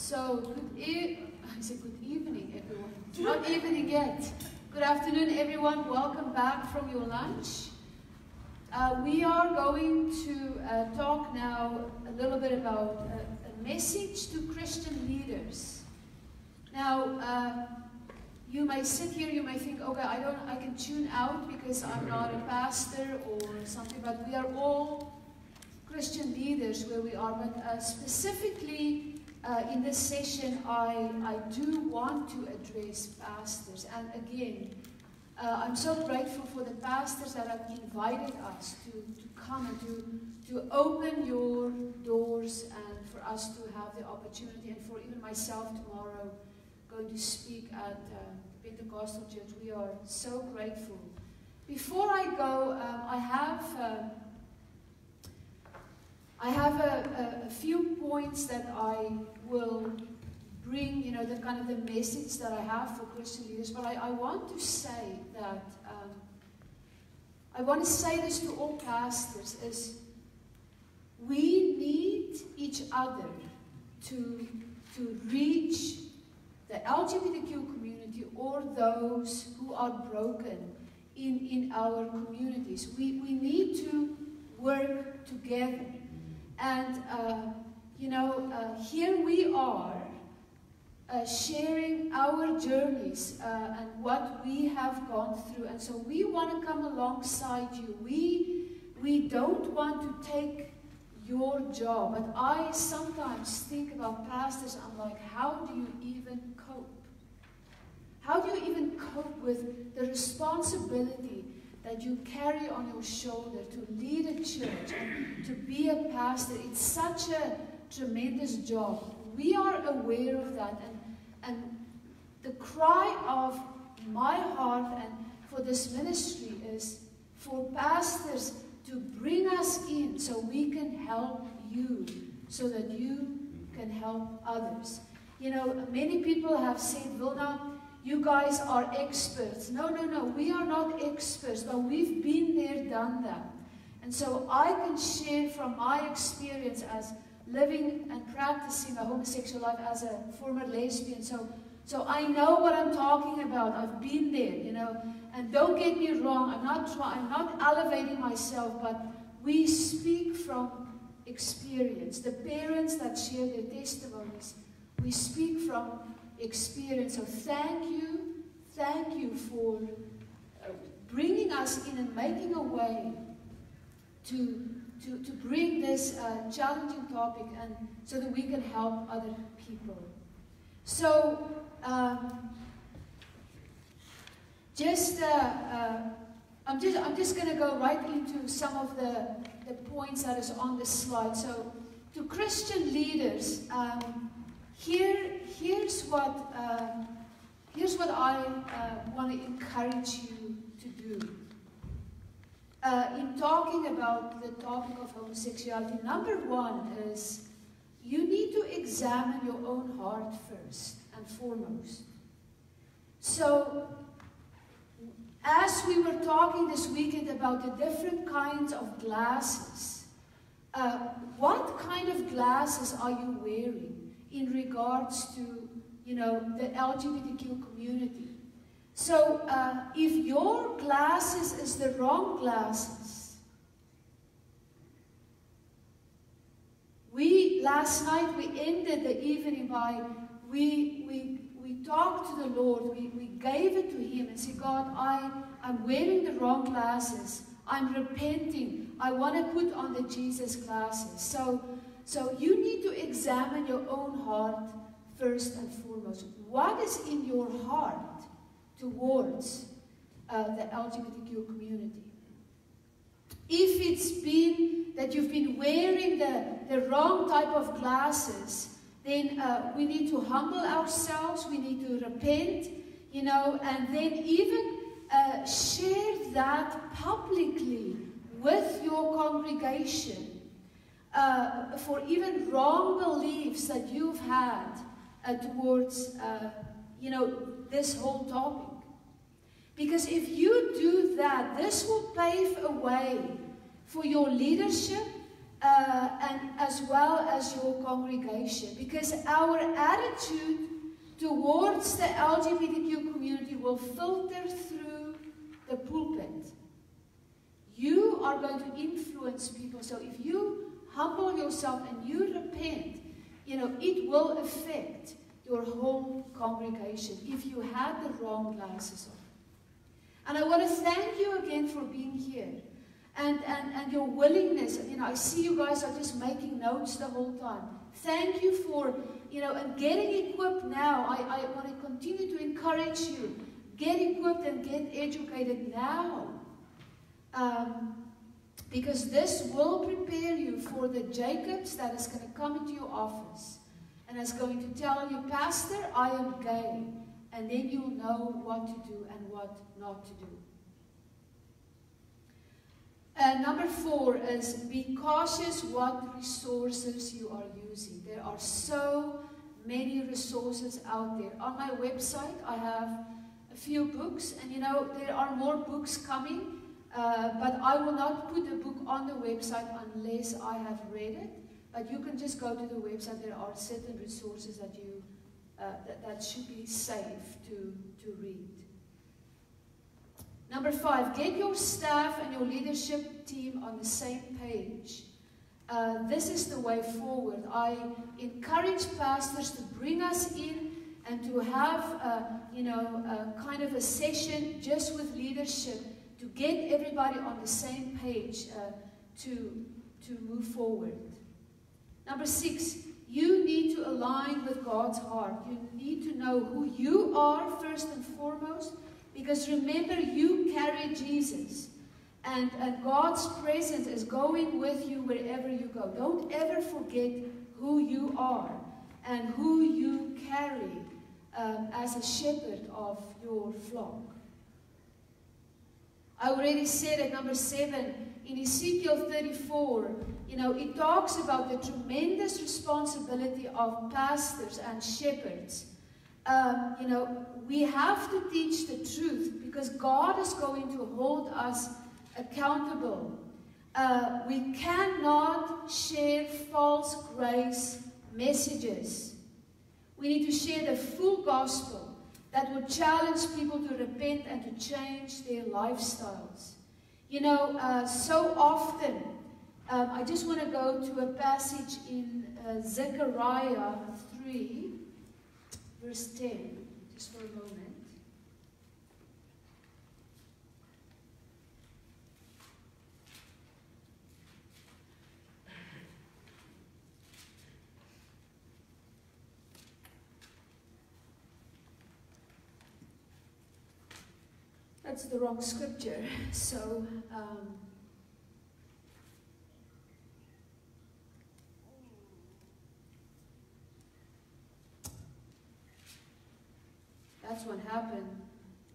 So, good e I said good evening, everyone. Not evening yet. Good afternoon, everyone. Welcome back from your lunch. Uh, we are going to uh, talk now a little bit about a, a message to Christian leaders. Now, uh, you may sit here, you may think, okay, I don't, I can tune out because I'm not a pastor or something, but we are all Christian leaders where we are. But uh, specifically uh, in this session, I, I do want to address pastors. And again, uh, I'm so grateful for the pastors that have invited us to, to come and to, to open your doors and for us to have the opportunity, and for even myself tomorrow going to speak at uh, Pentecostal Church. We are so grateful. Before I go, um, I have. Uh, I have a, a, a, few points that I will bring, you know, the kind of the message that I have for Christian leaders. But I, I want to say that um, I want to say this to all pastors: is we need each other to to reach the LGBTQ community or those who are broken in, in our communities. We, we need to work together. And, uh, you know, uh, here we are uh, sharing our journeys uh, and what we have gone through. And so we want to come alongside you. We, we don't want to take your job. But I sometimes think about pastors, I'm like, how do you even cope? How do you even cope with the responsibility that you carry on your shoulder to lead a church and to be a pastor? It's such a tremendous job. We are aware of that. And, and the cry of my heart and for this ministry is for pastors to bring us in so we can help you, so that you can help others. You know, many people have said, Wilna, you guys are experts. No, no, no, we are not experts, but we've been there, done that. And so I can share from my experience as living and practicing a homosexual life as a former lesbian. So, so I know what I'm talking about. I've been there, you know. And don't get me wrong, I'm not, try, I'm not elevating myself, but we speak from experience. The parents that share their testimonies, we speak from experience. So thank you, thank you for uh, bringing us in and making a way to, to, to bring this uh, challenging topic and so that we can help other people. So, um, just, uh, uh, I'm just, I'm just going to go right into some of the, the points that is on this slide. So, to Christian leaders, um, here, here's what, uh, here's what I uh, want to encourage you to do. Uh, in talking about the topic of homosexuality, number one is you need to examine your own heart first and foremost. So, as we were talking this weekend about the different kinds of glasses, uh, what kind of glasses are you wearing in regards to, you know, the LGBTQ community? So uh, if your glasses is the wrong glasses, we last night we ended the evening by we we we talked to the Lord, we, we gave it to Him and said, God, I, I'm wearing the wrong glasses. I'm repenting. I want to put on the Jesus glasses. So, so you need to examine your own heart first and foremost. What is in your heart towards uh, the LGBTQ community? If it's been that you've been wearing the, the wrong type of glasses, then uh, we need to humble ourselves, we need to repent, you know, and then even uh, share that publicly with your congregation uh, for even wrong beliefs that you've had uh, towards, uh, you know, this whole topic. Because if you do that, this will pave a way for your leadership uh, and as well as your congregation. Because our attitude towards the LGBTQ community will filter through the pulpit. You are going to influence people. So if you humble yourself and you repent, you know, it will affect your whole congregation if you had the wrong glasses on. And I want to thank you again for being here and, and, and your willingness. You know, I see you guys are just making notes the whole time. Thank you for, you know, and getting equipped now. I, I want to continue to encourage you. Get equipped and get educated now. Um, because this will prepare you for the Jacobs that is going to come into your office and is going to tell you, Pastor, I am gay. And then you'll know what to do and what not to do. Uh, number four is be cautious what resources you are using. There are so many resources out there. On my website, I have a few books, and you know, there are more books coming, uh, but I will not put the book on the website unless I have read it. But you can just go to the website. There are certain resources that you uh, that, that should be safe to, to read. Number five, get your staff and your leadership team on the same page. Uh, this is the way forward. I encourage pastors to bring us in and to have, uh, you know, a kind of a session just with leadership to get everybody on the same page uh, to, to move forward. Number six, you need to align with God's heart. You need to know who you are first and foremost because remember, you carry Jesus. And, and God's presence is going with you wherever you go. Don't ever forget who you are and who you carry um, as a shepherd of your flock. I already said at number seven, in Ezekiel 34, you know, it talks about the tremendous responsibility of pastors and shepherds um, you know, we have to teach the truth because God is going to hold us accountable. Uh, we cannot share false grace messages. We need to share the full gospel that would challenge people to repent and to change their lifestyles. You know, uh, so often, um, I just want to go to a passage in uh, Zechariah 3 verse 10, just for a moment. That's the wrong scripture. So, um, That's what happened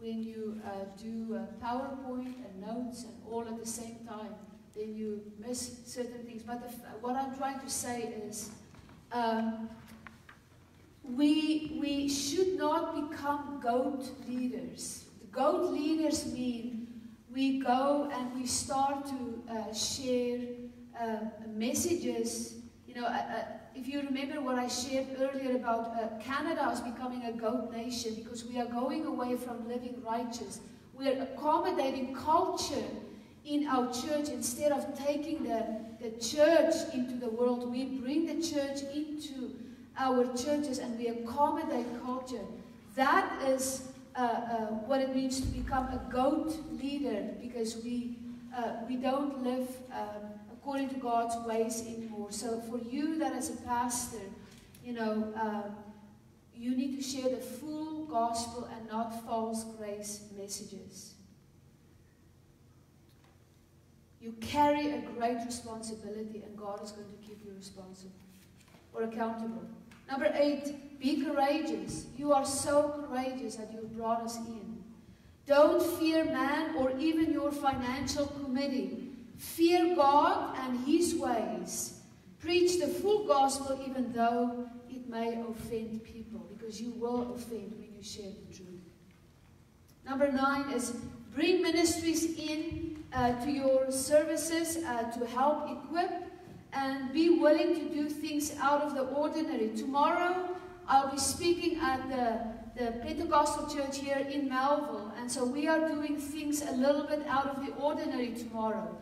when you uh, do PowerPoint and notes and all at the same time. Then you miss certain things. But what I'm trying to say is, um, we, we should not become goat leaders. Goat leaders mean we go and we start to uh, share uh, messages. You know, uh, uh, if you remember what I shared earlier about uh, Canada is becoming a goat nation because we are going away from living righteous. We're accommodating culture in our church instead of taking the, the church into the world. We bring the church into our churches and we accommodate culture. That is uh, uh, what it means to become a goat leader because we, uh, we don't live um, according to God's ways anymore. So for you that as a pastor, you know, um, you need to share the full gospel and not false grace messages. You carry a great responsibility and God is going to keep you responsible or accountable. Number eight, be courageous. You are so courageous that you brought us in. Don't fear man or even your financial committee Fear God and His ways. Preach the full gospel even though it may offend people, because you will offend when you share the truth. Number nine is bring ministries in uh, to your services uh, to help equip and be willing to do things out of the ordinary. Tomorrow, I'll be speaking at the, the Pentecostal church here in Melville, and so we are doing things a little bit out of the ordinary tomorrow.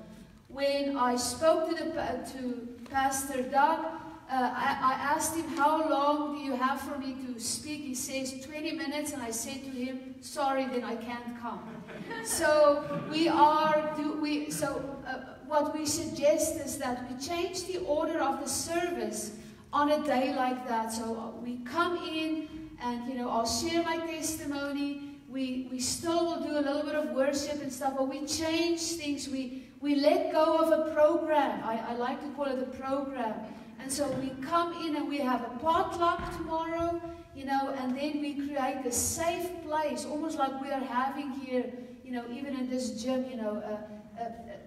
When I spoke to, the, to Pastor Doug, uh, I, I, asked him, How long do you have for me to speak? He says, 20 minutes. And I said to him, Sorry, then I can't come. so we are, do, we, so uh, what we suggest is that we change the order of the service on a day like that. So uh, we come in and, you know, I'll share my testimony. We, we still will do a little bit of worship and stuff, but we change things. We, we let go of a program. I, I like to call it a program. And so we come in and we have a potluck tomorrow, you know, and then we create a safe place, almost like we are having here, you know, even in this gym, you know, uh,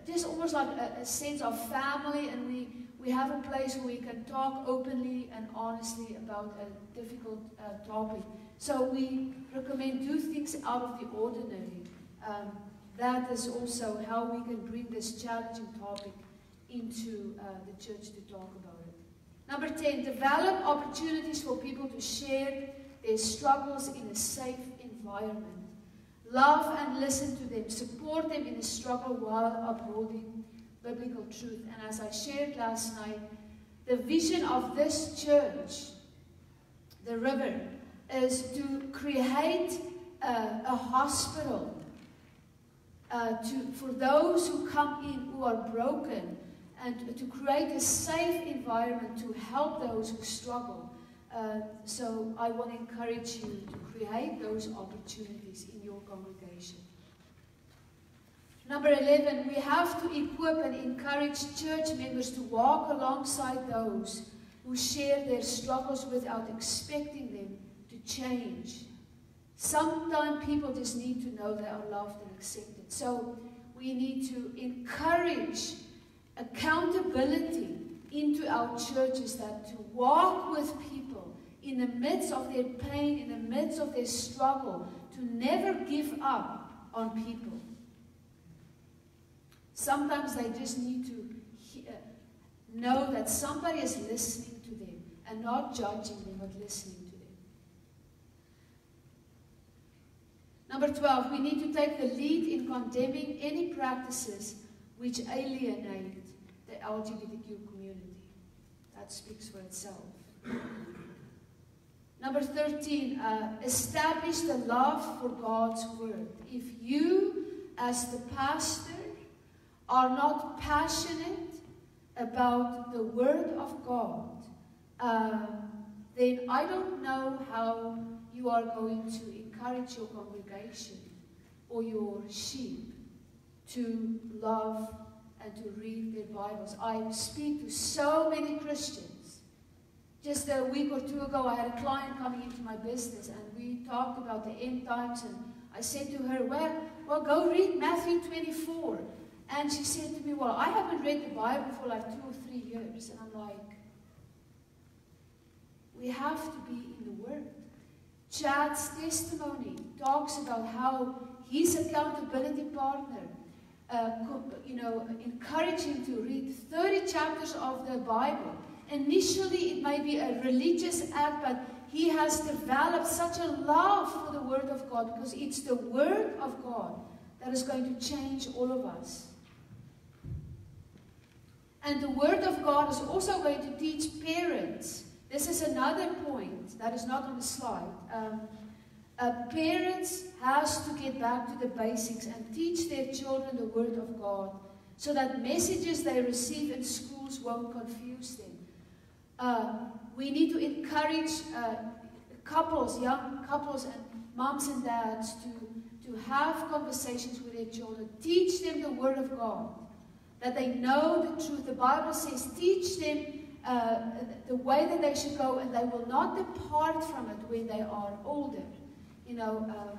just almost like a, a, sense of family. And we, we have a place where we can talk openly and honestly about a difficult uh, topic. So we recommend do things out of the ordinary. Um, that is also how we can bring this challenging topic into uh, the church to talk about. It. Number 10, develop opportunities for people to share their struggles in a safe environment. Love and listen to them. Support them in the struggle while upholding biblical truth. And as I shared last night, the vision of this church, the river, is to create a, a hospital uh, to, for those who come in who are broken and to create a safe environment to help those who struggle. Uh, so I want to encourage you to create those opportunities in your congregation. Number 11, we have to equip and encourage church members to walk alongside those who share their struggles without expecting them to change. Sometimes people just need to know they are loved and accepted. So we need to encourage accountability into our churches that to walk with people in the midst of their pain, in the midst of their struggle, to never give up on people. Sometimes they just need to hear, uh, know that somebody is listening to them and not judging them, but listening to them. Number 12, we need to take the lead in condemning any practices which alienate the LGBTQ community. That speaks for itself. Number 13, uh, establish the love for God's word. If you, as the pastor, are not passionate about the word of God, uh, then I don't know how you are going to encourage your congregation or your sheep to love and to read their Bibles. I speak to so many Christians. Just a week or two ago, I had a client coming into my business, and we talked about the end times, and I said to her, well, well, go read Matthew 24. And she said to me, well, I haven't read the Bible for like two or three years. And I'm like, we have to be in the Word. Chad's testimony talks about how his accountability partner uh, you know, encourage him to read 30 chapters of the Bible. Initially, it may be a religious act, but he has developed such a love for the Word of God because it's the Word of God that is going to change all of us. And the Word of God is also going to teach parents. This is another point that is not on the slide. Um, uh, parents has to get back to the basics and teach their children the Word of God so that messages they receive in schools won't confuse them. Uh, we need to encourage uh, couples, young couples and moms and dads to, to have conversations with their children. Teach them the Word of God, that they know the truth. The Bible says, teach them uh, the way that they should go and they will not depart from it when they are older you know, um,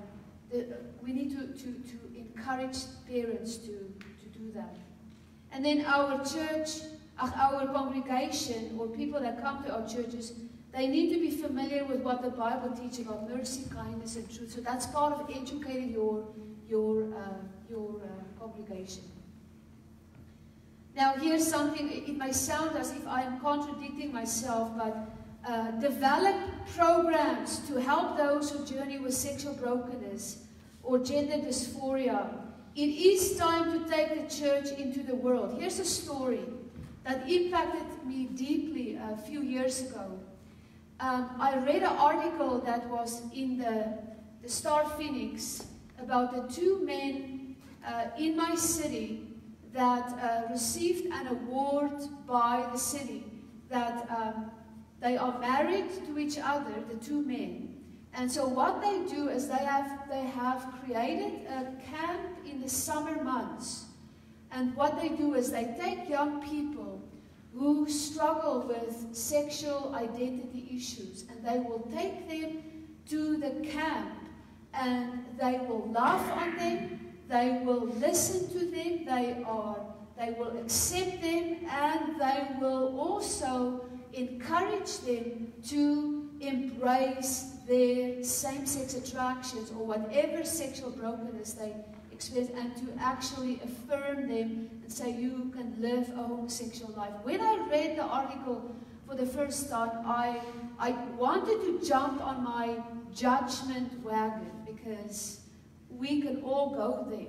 the, we need to, to, to encourage parents to, to do that. And then our church, our congregation, or people that come to our churches, they need to be familiar with what the Bible teaches about mercy, kindness, and truth. So that's part of educating your, your, uh, your uh, congregation. Now, here's something, it may sound as if I am contradicting myself, but uh, develop programs to help those who journey with sexual brokenness or gender dysphoria. It is time to take the church into the world. Here's a story that impacted me deeply a few years ago. Um, I read an article that was in the, the Star Phoenix about the two men uh, in my city that uh, received an award by the city that um, they are married to each other, the two men. And so what they do is they have, they have created a camp in the summer months. And what they do is they take young people who struggle with sexual identity issues and they will take them to the camp and they will laugh on them, they will listen to them, they are they will accept them and they will also encourage them to embrace their same-sex attractions or whatever sexual brokenness they and to actually affirm them and say you can live a homosexual life. When I read the article for the first time, I, I wanted to jump on my judgment wagon because we can all go there.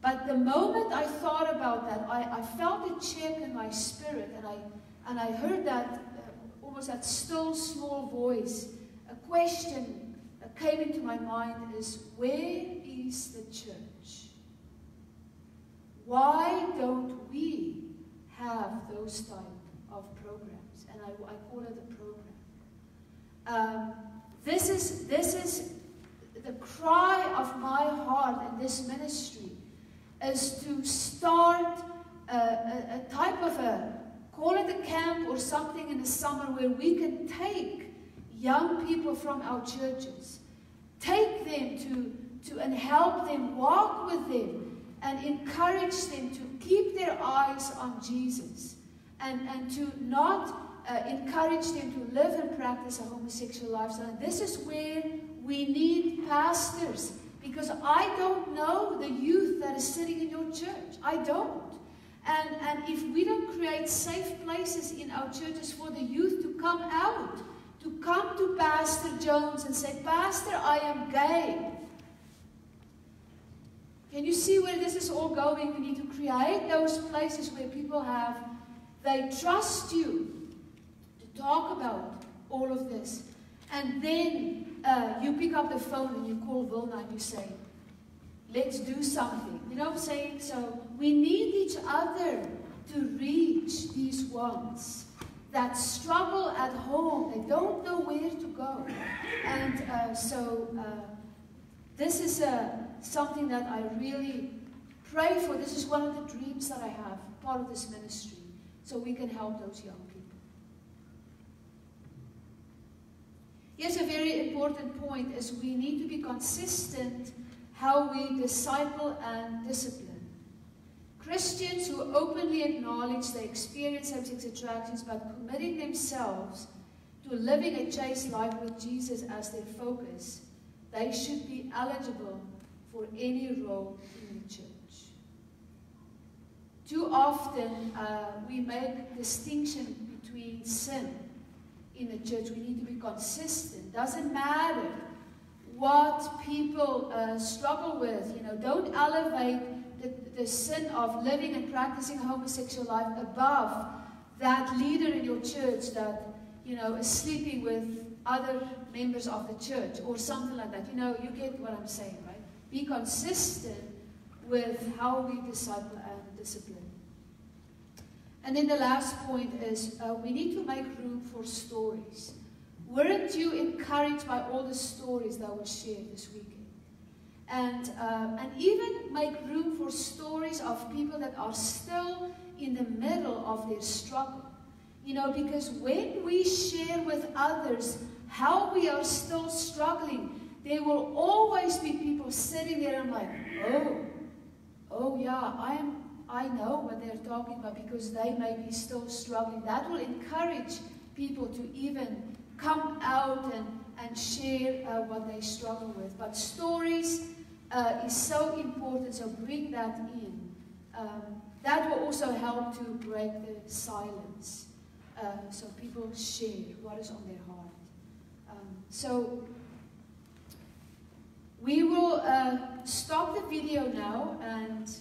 But the moment I thought about that, I, I felt a check in my spirit and I, and I heard that, uh, almost that still small voice, a question that came into my mind is, where the church? Why don't we have those type of programs? And I, I call it a program. Um, this is, this is the cry of my heart in this ministry is to start a, a, a type of a, call it a camp or something in the summer where we can take young people from our churches, take them to, to and help them, walk with them, and encourage them to keep their eyes on Jesus and, and to not uh, encourage them to live and practice a homosexual lifestyle. And this is where we need pastors because I don't know the youth that is sitting in your church. I don't. And, and if we don't create safe places in our churches for the youth to come out, to come to Pastor Jones and say, Pastor, I am gay. Can you see where this is all going? We need to create those places where people have, they trust you to talk about all of this. And then uh, you pick up the phone and you call Wilna and you say, let's do something. You know what I'm saying? So we need each other to reach these ones that struggle at home. They don't know where to go. And uh, so uh, this is uh, something that I really pray for. This is one of the dreams that I have, part of this ministry, so we can help those young people. Here's a very important point is we need to be consistent how we disciple and discipline. Christians who openly acknowledge they experience same-sex attractions but committing themselves to living a chaste life with Jesus as their focus, they should be eligible for any role in the church. Too often uh, we make distinction between sin in the church. We need to be consistent. Doesn't matter what people uh, struggle with. You know, don't elevate the, the sin of living and practicing homosexual life above that leader in your church that, you know, is sleeping with other members of the church or something like that. You know, you get what I'm saying, right? Be consistent with how we disciple and discipline. And then the last point is uh, we need to make room for stories. Weren't you encouraged by all the stories that were shared this weekend? And, uh, and even make room for stories of people that are still in the middle of their struggle. You know, because when we share with others how we are still struggling, there will always be people sitting there and like, oh, oh yeah, I am I know what they're talking about because they may be still struggling. That will encourage people to even come out and, and share uh, what they struggle with. But stories uh, is so important, so bring that in. Um, that will also help to break the silence. Uh, so people share what is on their heart. Um, so we will uh, stop the video now and